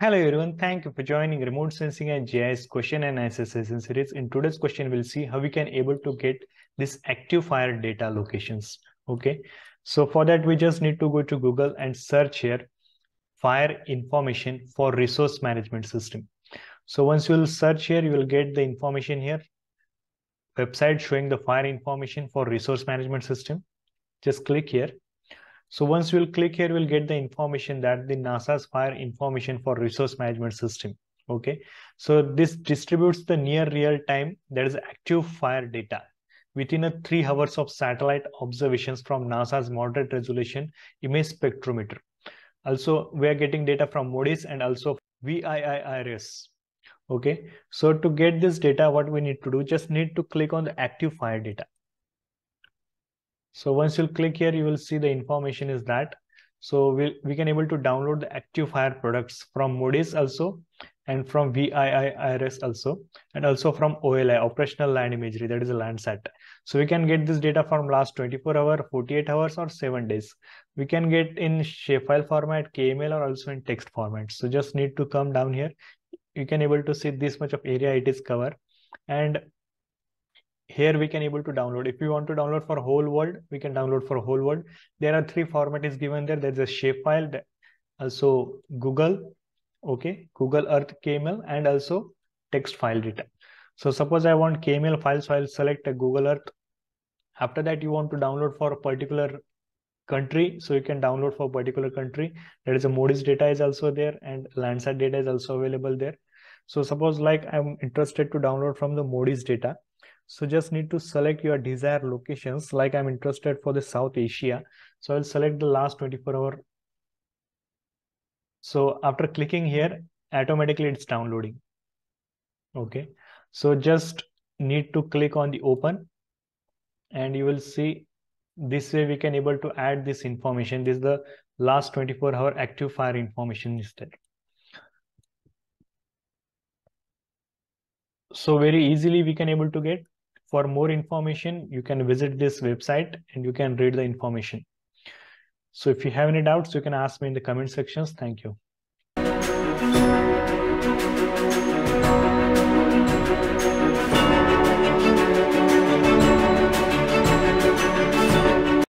Hello everyone, thank you for joining Remote Sensing and GIS question and answer session series. In today's question, we'll see how we can able to get this active fire data locations. Okay, so for that, we just need to go to Google and search here fire information for resource management system. So once you'll search here, you will get the information here, website showing the fire information for resource management system. Just click here so once we'll click here, we'll get the information that the NASA's fire information for resource management system. Okay. So this distributes the near real time, that is active fire data within a three hours of satellite observations from NASA's moderate resolution image spectrometer. Also, we are getting data from MODIS and also VIIRS. Okay. So to get this data, what we need to do, just need to click on the active fire data. So once you click here, you will see the information is that. So we, we can able to download the active fire products from MODIS also and from VIIRS also and also from OLI, operational land imagery, that is a Landsat. So we can get this data from last 24 hour, 48 hours or seven days. We can get in shapefile format, KML or also in text format. So just need to come down here. You can able to see this much of area it is cover and here we can able to download. If we want to download for whole world we can download for whole world. There are three format is given there. There's a shapefile also google okay google earth kml and also text file data. So suppose i want kml file so i'll select a google earth. After that you want to download for a particular country so you can download for a particular country. There is a modis data is also there and landsat data is also available there. So suppose like i'm interested to download from the modis data so just need to select your desired locations. Like I'm interested for the South Asia. So I'll select the last 24 hour. So after clicking here, automatically it's downloading. Okay. So just need to click on the open and you will see this way we can able to add this information. This is the last 24 hour active fire information is there. So very easily we can able to get for more information, you can visit this website and you can read the information. So if you have any doubts, you can ask me in the comment sections. Thank you.